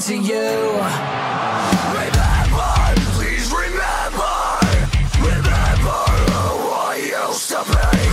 to you. Remember, Please remember, remember who I used to be